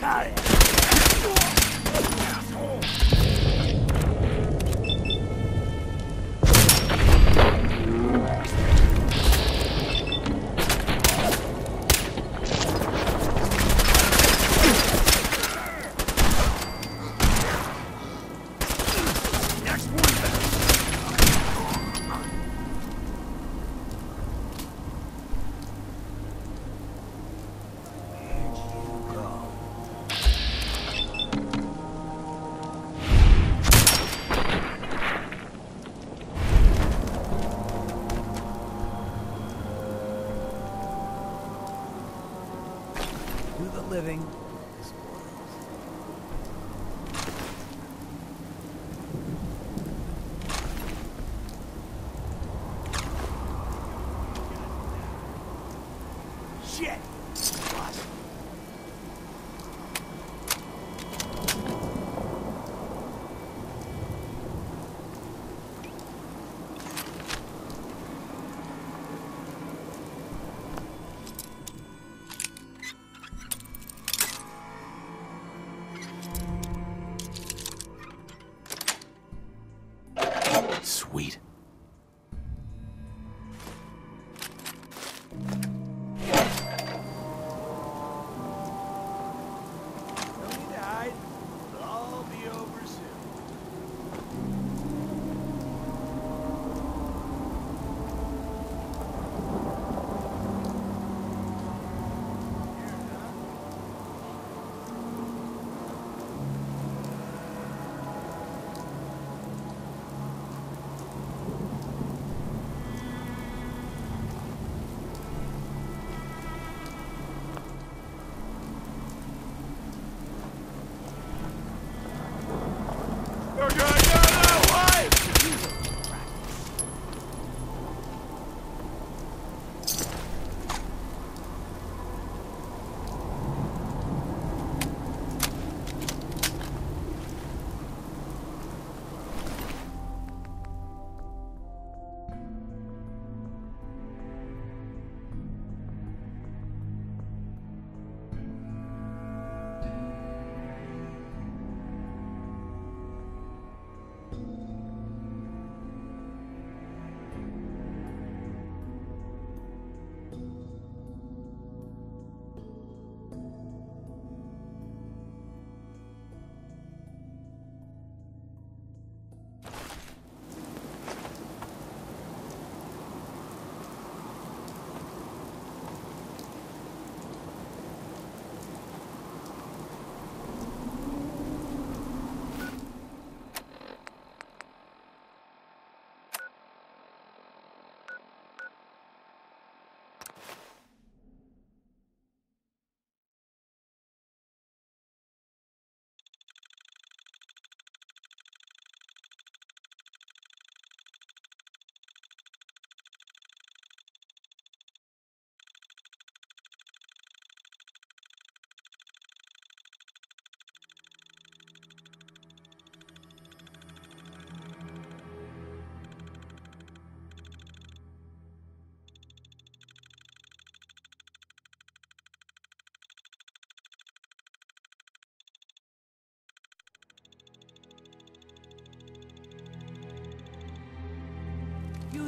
Military! To the living.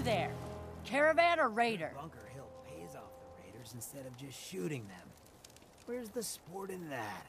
There. Caravan or raider? Bunker Hill pays off the raiders instead of just shooting them. Where's the sport in that?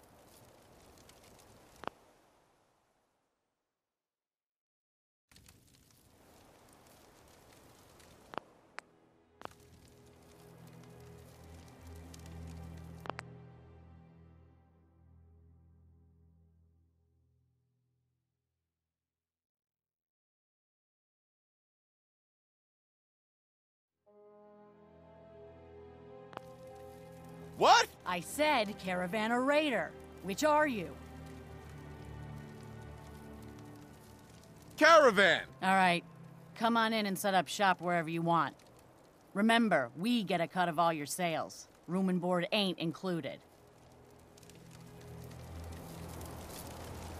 I said caravan or raider. Which are you? Caravan! All right. Come on in and set up shop wherever you want. Remember, we get a cut of all your sales. Room and board ain't included.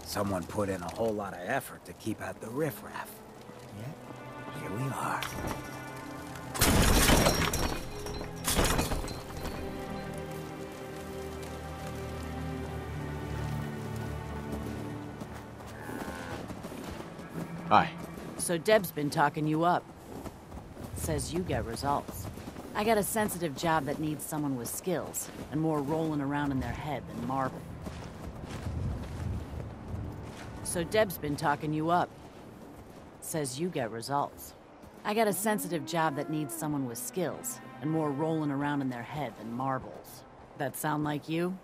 Someone put in a whole lot of effort to keep out the riffraff. Yet, here we are. So Deb's been talking you up. Says you get results. I got a sensitive job that needs someone with skills, and more rolling around in their head than marble. So Deb's been talking you up. Says you get results. I got a sensitive job that needs someone with skills, and more rolling around in their head than marbles. That sound like you?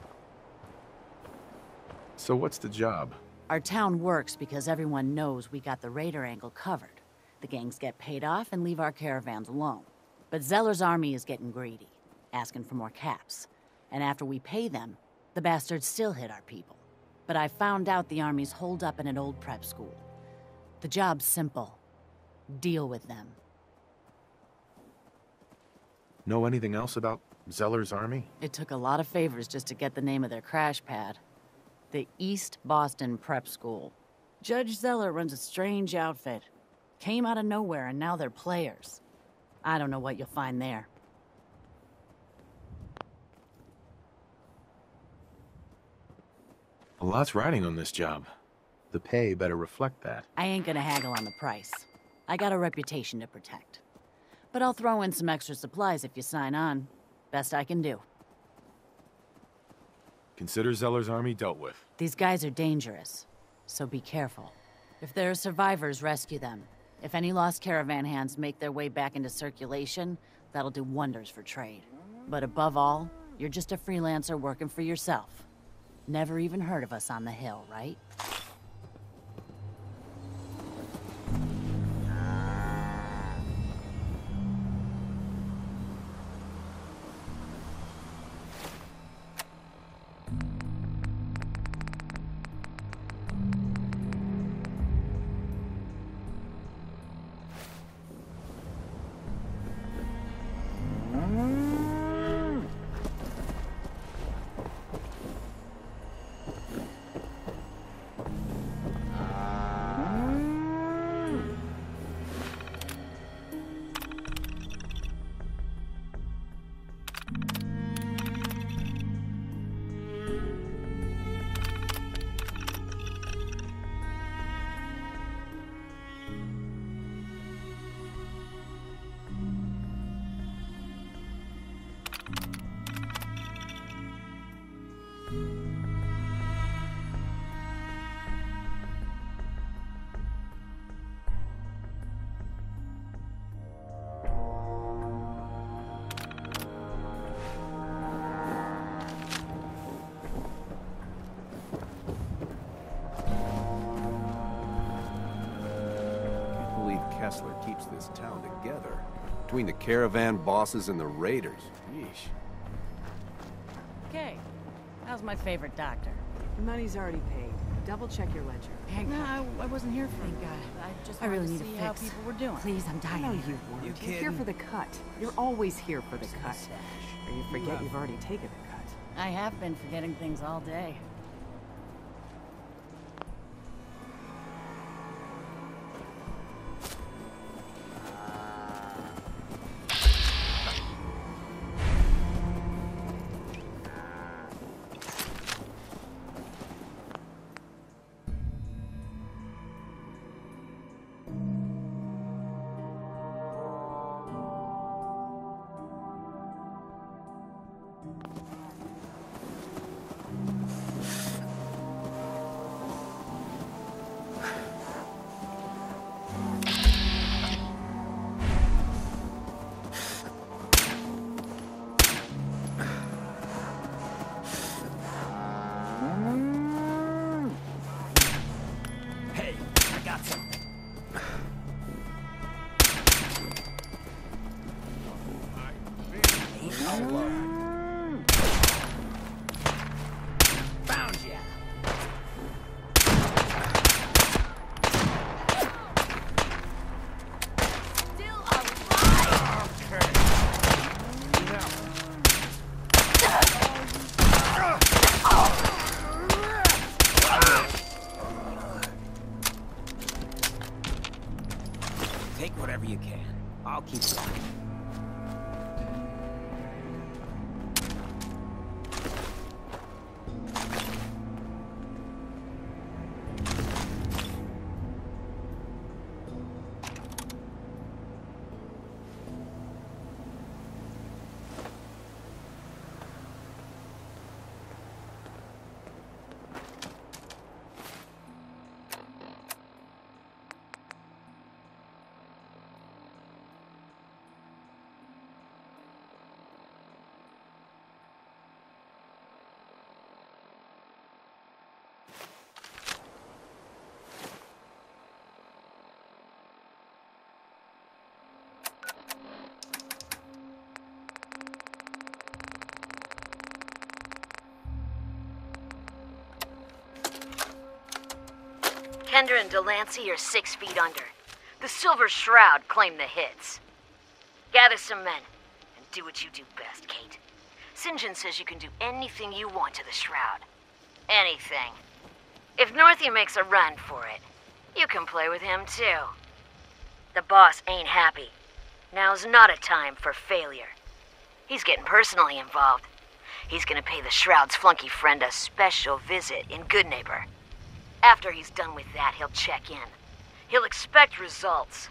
So what's the job? Our town works because everyone knows we got the raider angle covered. The gangs get paid off and leave our caravans alone. But Zeller's army is getting greedy, asking for more caps. And after we pay them, the bastards still hit our people. But I found out the army's holed up in an old prep school. The job's simple. Deal with them. Know anything else about Zeller's army? It took a lot of favors just to get the name of their crash pad. The East Boston Prep School. Judge Zeller runs a strange outfit. Came out of nowhere and now they're players. I don't know what you'll find there. A lot's riding on this job. The pay better reflect that. I ain't gonna haggle on the price. I got a reputation to protect. But I'll throw in some extra supplies if you sign on. Best I can do. Consider Zeller's army dealt with. These guys are dangerous, so be careful. If there are survivors, rescue them. If any lost caravan hands make their way back into circulation, that'll do wonders for trade. But above all, you're just a freelancer working for yourself. Never even heard of us on the hill, right? Believe Kessler keeps this town together. Between the caravan bosses and the raiders. Yeesh. Okay. How's my favorite doctor? The money's already paid. Double check your ledger. No, I, I wasn't here for Thank God. I just I wanted really to need see a how fix. people were doing. Please, I'm dying. No, you weren't. You You're here for the cut. You're always here for the cut. Sash. Or you forget you've already taken the cut. I have been forgetting things all day. Tender and Delancey are six feet under. The Silver Shroud claim the hits. Gather some men and do what you do best, Kate. Sinjin says you can do anything you want to the Shroud. Anything. If Northie makes a run for it, you can play with him too. The boss ain't happy. Now's not a time for failure. He's getting personally involved. He's gonna pay the Shroud's flunky friend a special visit in Goodneighbor. After he's done with that, he'll check in. He'll expect results.